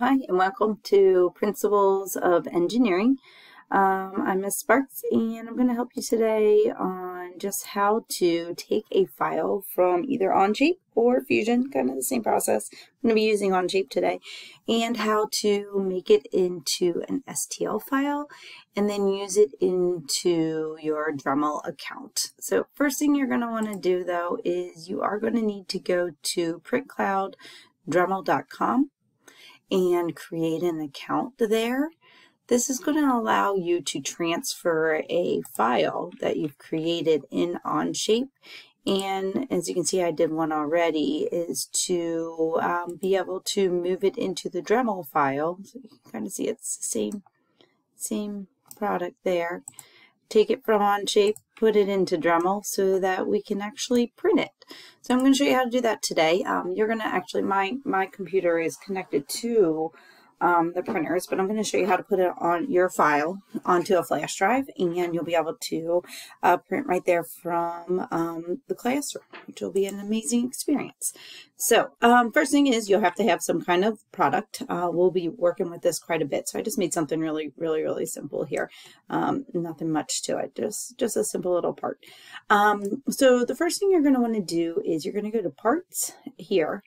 Hi, and welcome to Principles of Engineering. Um, I'm Ms. Sparks, and I'm going to help you today on just how to take a file from either Onshape or Fusion, kind of the same process. I'm going to be using Onshape today, and how to make it into an STL file and then use it into your Dremel account. So first thing you're going to want to do, though, is you are going to need to go to printcloud.dremel.com and create an account there. This is going to allow you to transfer a file that you've created in Onshape. And as you can see, I did one already, is to um, be able to move it into the Dremel file. So you can kind of see it's the same, same product there take it from Onshape, put it into Dremel so that we can actually print it. So I'm going to show you how to do that today. Um, you're going to actually, my, my computer is connected to um, the printers, but I'm going to show you how to put it on your file onto a flash drive, and you'll be able to uh, print right there from um, the classroom, which will be an amazing experience. So um, first thing is you'll have to have some kind of product. Uh, we'll be working with this quite a bit, so I just made something really, really, really simple here. Um, nothing much to it, just, just a simple little part. Um, so the first thing you're going to want to do is you're going to go to Parts here,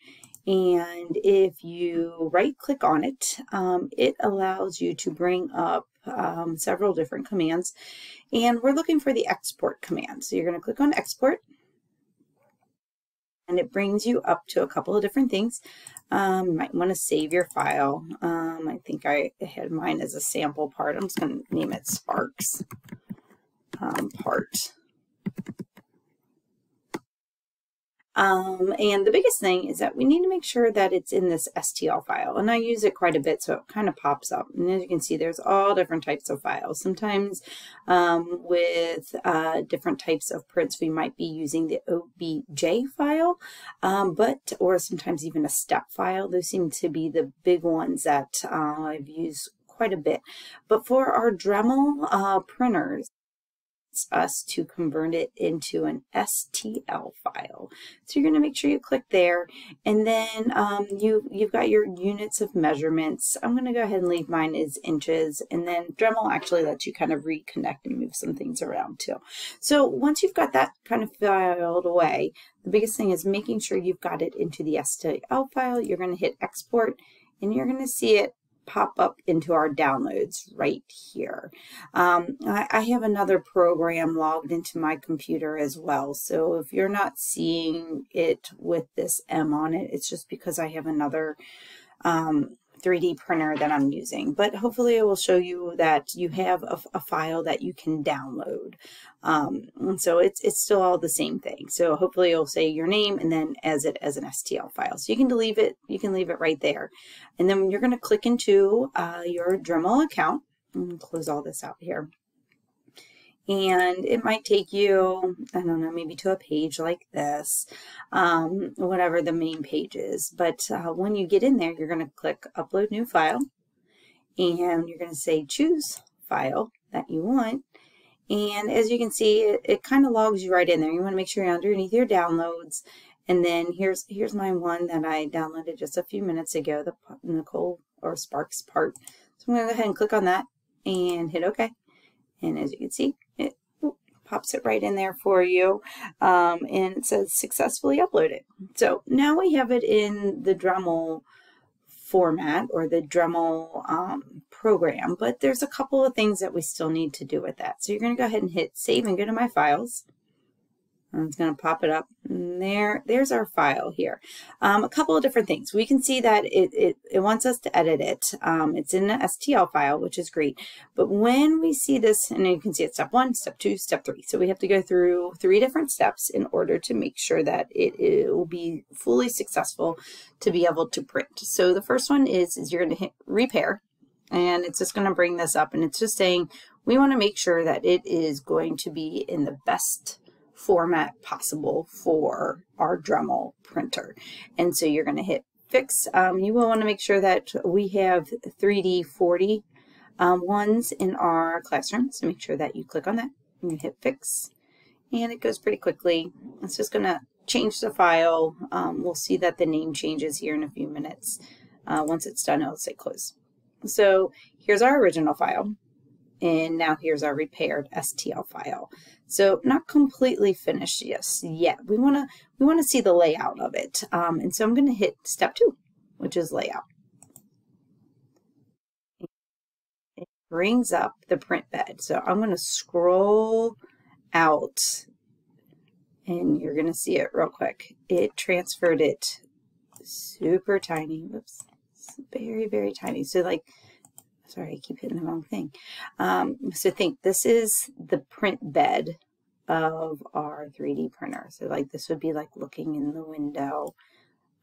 and if you right click on it, um, it allows you to bring up um, several different commands. And we're looking for the export command. So you're going to click on export. And it brings you up to a couple of different things. Um, you might want to save your file. Um, I think I had mine as a sample part. I'm just going to name it Sparks um, part. Um, and the biggest thing is that we need to make sure that it's in this STL file. And I use it quite a bit, so it kind of pops up. And as you can see, there's all different types of files. Sometimes um, with uh, different types of prints, we might be using the OBJ file, um, but or sometimes even a step file. Those seem to be the big ones that uh, I've used quite a bit. But for our Dremel uh, printers, us to convert it into an STL file. So you're going to make sure you click there and then um, you, you've got your units of measurements. I'm going to go ahead and leave mine as inches and then Dremel actually lets you kind of reconnect and move some things around too. So once you've got that kind of filed away, the biggest thing is making sure you've got it into the STL file. You're going to hit export and you're going to see it pop up into our downloads right here. Um, I, I, have another program logged into my computer as well. So if you're not seeing it with this M on it, it's just because I have another um, 3D printer that I'm using. But hopefully I will show you that you have a, a file that you can download. Um, so it's, it's still all the same thing. So hopefully it'll say your name and then as it as an STL file. So you can delete it, you can leave it right there. And then you're going to click into uh, your Dremel account. and close all this out here and it might take you, I don't know, maybe to a page like this, um, whatever the main page is. But uh, when you get in there, you're going to click Upload New File, and you're going to say Choose File that you want. And as you can see, it, it kind of logs you right in there. You want to make sure you're underneath your downloads. And then here's here's my one that I downloaded just a few minutes ago, the Nicole or Sparks part. So I'm going to go ahead and click on that and hit OK. And as you can see, it pops it right in there for you. Um, and it says successfully uploaded. So now we have it in the Dremel format or the Dremel um, program, but there's a couple of things that we still need to do with that. So you're going to go ahead and hit save and go to my files. And it's going to pop it up. And there, there's our file here. Um, a couple of different things. We can see that it, it, it wants us to edit it. Um, it's in the STL file, which is great. But when we see this, and you can see it's step one, step two, step three. So we have to go through three different steps in order to make sure that it, it will be fully successful to be able to print. So the first one is, is you're going to hit repair. And it's just going to bring this up. And it's just saying, we want to make sure that it is going to be in the best format possible for our Dremel printer. And so you're going to hit fix. Um, you will want to make sure that we have 3D 40 um, ones in our classroom. So make sure that you click on that and hit fix. And it goes pretty quickly. It's just going to change the file. Um, we'll see that the name changes here in a few minutes. Uh, once it's done, it'll say close. So here's our original file. And now here's our repaired STL file. So not completely finished yes, yet. We want to we want to see the layout of it. Um, and so I'm going to hit step two, which is layout. It brings up the print bed. So I'm going to scroll out and you're going to see it real quick. It transferred it super tiny. Oops. Very, very tiny. So like Sorry, I keep hitting the wrong thing. Um, so think this is the print bed of our 3D printer. So like this would be like looking in the window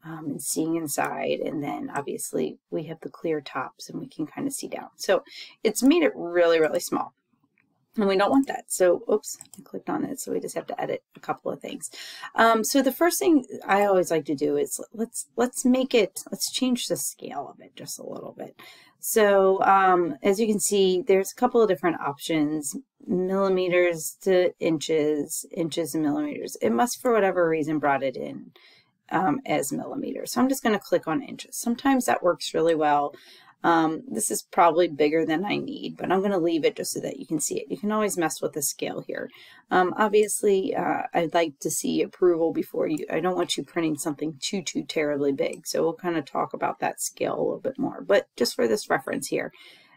um, and seeing inside. And then obviously we have the clear tops and we can kind of see down. So it's made it really, really small. And we don't want that. So, oops, I clicked on it. So we just have to edit a couple of things. Um, so the first thing I always like to do is let's let's make it, let's change the scale of it just a little bit. So um, as you can see, there's a couple of different options, millimeters to inches, inches and millimeters. It must, for whatever reason, brought it in um, as millimeters. So I'm just going to click on inches. Sometimes that works really well. Um, this is probably bigger than I need, but I'm going to leave it just so that you can see it. You can always mess with the scale here. Um, obviously, uh, I'd like to see approval before you, I don't want you printing something too, too terribly big. So we'll kind of talk about that scale a little bit more, but just for this reference here.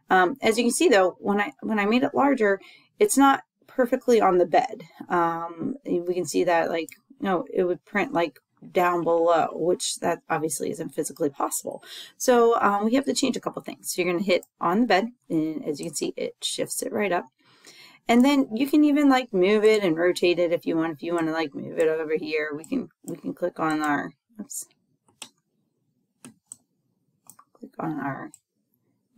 Um, as you can see though, when I, when I made it larger, it's not perfectly on the bed. Um, we can see that like, you know, it would print like down below, which that obviously isn't physically possible. So um, we have to change a couple things. So you're going to hit on the bed, and as you can see, it shifts it right up. And then you can even like move it and rotate it if you want. If you want to like move it over here, we can we can click on our oops, click on our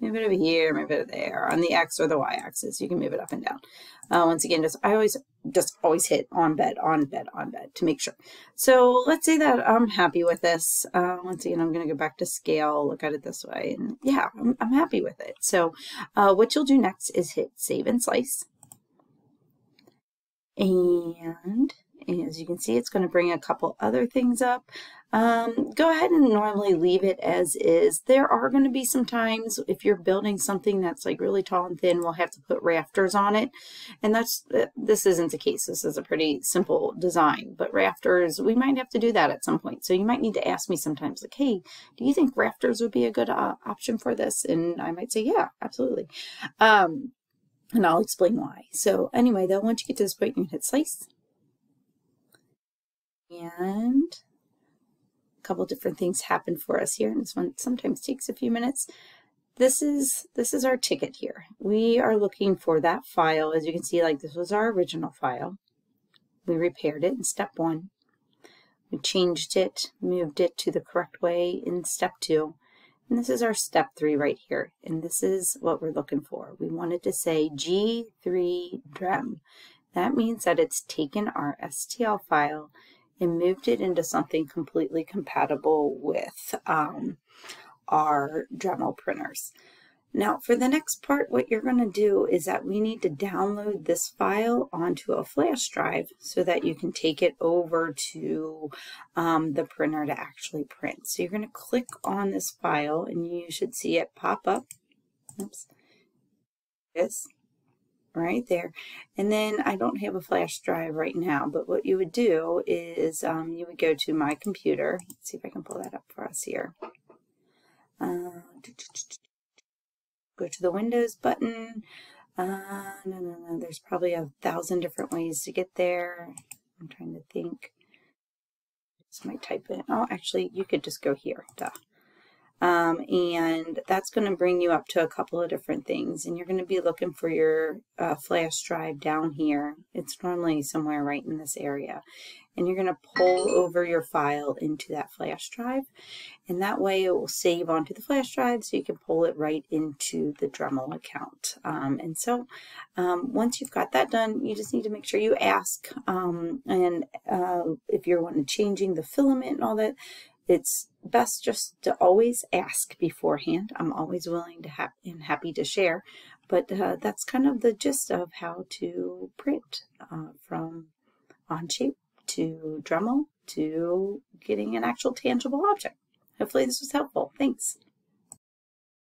move it over here, move it there on the X or the Y axis. You can move it up and down. Uh, once again, just I always just always hit on bed, on bed, on bed to make sure. So let's say that I'm happy with this. Uh, once again, I'm going to go back to scale, look at it this way, and yeah, I'm, I'm happy with it. So uh, what you'll do next is hit save and slice. And as you can see, it's going to bring a couple other things up. Um, go ahead and normally leave it as is. There are going to be some times if you're building something that's like really tall and thin, we'll have to put rafters on it. And that's this isn't the case. This is a pretty simple design, but rafters, we might have to do that at some point. So you might need to ask me sometimes like, hey, do you think rafters would be a good uh, option for this? And I might say, yeah, absolutely. Um, and I'll explain why. So anyway, though, once you get to this point, you can hit slice and couple different things happen for us here. And this one sometimes takes a few minutes. This is this is our ticket here. We are looking for that file. As you can see, like this was our original file. We repaired it in step one. We changed it, moved it to the correct way in step two. And this is our step three right here. And this is what we're looking for. We wanted to say G3 DREM. That means that it's taken our STL file and moved it into something completely compatible with um, our Dremel printers. Now for the next part, what you're going to do is that we need to download this file onto a flash drive so that you can take it over to um, the printer to actually print. So you're going to click on this file and you should see it pop up. Oops. This right there. And then I don't have a flash drive right now, but what you would do is um, you would go to my computer. Let's see if I can pull that up for us here. Uh, go to the Windows button. Uh, no, no, no, there's probably a thousand different ways to get there. I'm trying to think. Just might type in. Oh, actually, you could just go here. Duh. Um, and that's going to bring you up to a couple of different things. And you're going to be looking for your uh, flash drive down here. It's normally somewhere right in this area. And you're going to pull over your file into that flash drive. And that way it will save onto the flash drive so you can pull it right into the Dremel account. Um, and so um, once you've got that done, you just need to make sure you ask. Um, and uh, if you're wanting to changing the filament and all that, it's best just to always ask beforehand. I'm always willing to have and happy to share, but uh, that's kind of the gist of how to print uh, from Onshape to Dremel to getting an actual tangible object. Hopefully this was helpful. Thanks.